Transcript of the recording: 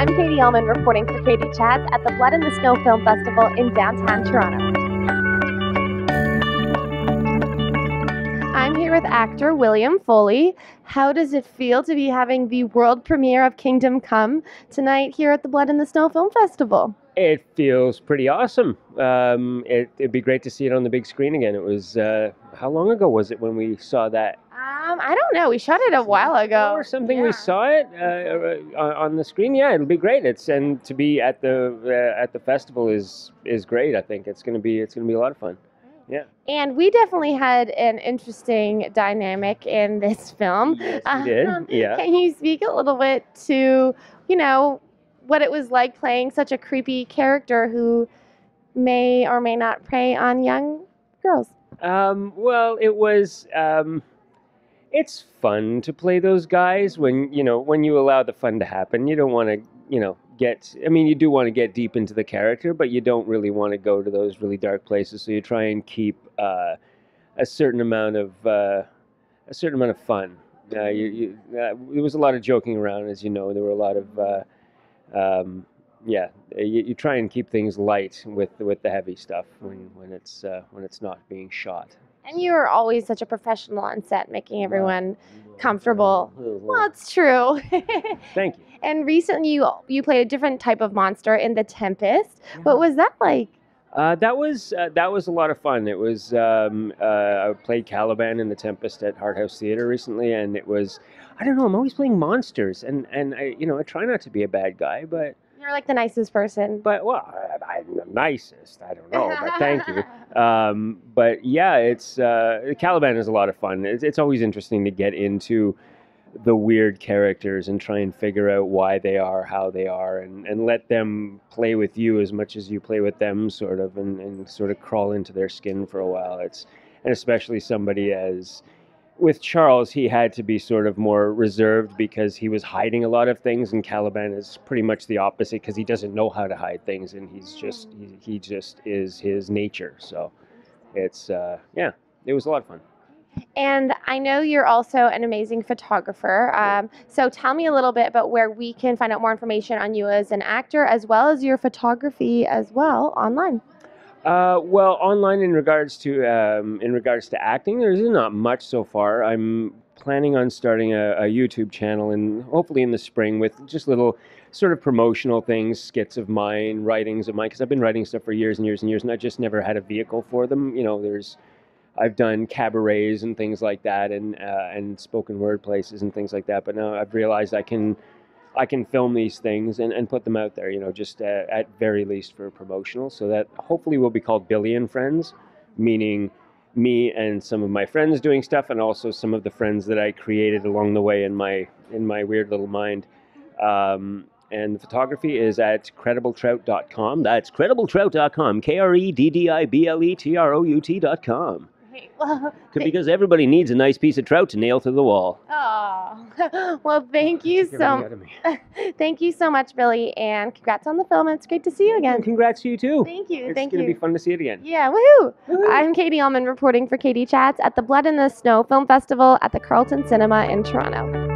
I'm Katie Uhlmann reporting for Katie Chats at the Blood in the Snow Film Festival in downtown Toronto. I'm here with actor William Foley. How does it feel to be having the world premiere of Kingdom Come tonight here at the Blood in the Snow Film Festival? It feels pretty awesome. Um, it, would be great to see it on the big screen again. It was, uh, how long ago was it when we saw that? Um, I don't know. We shot it a while ago. Or something. Yeah. We saw it uh, uh, on the screen. Yeah, it'll be great. It's and to be at the uh, at the festival is is great. I think it's gonna be it's gonna be a lot of fun. Yeah. And we definitely had an interesting dynamic in this film. Yes, we did. Um, Yeah. Can you speak a little bit to, you know, what it was like playing such a creepy character who may or may not prey on young girls? Um, well, it was. Um, it's fun to play those guys when you know when you allow the fun to happen. You don't want to, you know, get. I mean, you do want to get deep into the character, but you don't really want to go to those really dark places. So you try and keep uh, a certain amount of uh, a certain amount of fun. Uh, you, you, uh, there was a lot of joking around, as you know. There were a lot of. Uh, um, yeah, you, you try and keep things light with with the heavy stuff when when it's uh, when it's not being shot. And you were always such a professional on set, making everyone comfortable. Well, it's true. Thank you. and recently, you you played a different type of monster in The Tempest. What was that like? Uh, that was uh, that was a lot of fun. It was um, uh, I played Caliban in the Tempest at Hart House Theater recently, and it was I don't know. I'm always playing monsters, and and I you know I try not to be a bad guy, but You're like the nicest person. but well I, I'm the nicest. I don't know, but thank you. Um, but yeah, it's uh, Caliban is a lot of fun. It's, it's always interesting to get into the weird characters and try and figure out why they are how they are and, and let them play with you as much as you play with them sort of and, and sort of crawl into their skin for a while it's and especially somebody as with charles he had to be sort of more reserved because he was hiding a lot of things and caliban is pretty much the opposite because he doesn't know how to hide things and he's just he, he just is his nature so it's uh, yeah it was a lot of fun And I know you're also an amazing photographer. Um, so tell me a little bit about where we can find out more information on you as an actor, as well as your photography as well online. Uh, well, online in regards to um, in regards to acting, there's not much so far. I'm planning on starting a, a YouTube channel, and hopefully in the spring with just little sort of promotional things, skits of mine, writings of mine, because I've been writing stuff for years and years and years, and I just never had a vehicle for them. You know, there's I've done cabarets and things like that, and uh, and spoken word places and things like that. But now I've realized I can I can film these things and, and put them out there. You know, just uh, at very least for promotional, so that hopefully will be called Billy and Friends, meaning me and some of my friends doing stuff, and also some of the friends that I created along the way in my in my weird little mind. Um, and the photography is at kreddibletrout.com. That's kreddibletrout.com. K R E D D I B L E T R O U T.com. Great. Well, Because everybody needs a nice piece of trout to nail to the wall. oh, well, thank you so, everything out of me. thank you so much, Billy, and congrats on the film. It's great to see you And again. congrats to you too. Thank you. It's thank gonna you. be fun to see it again. Yeah, woohoo! Woohoo. I'm Katie Uhlmann reporting for Katie Chats at the Blood in the Snow Film Festival at the Carlton Cinema in Toronto.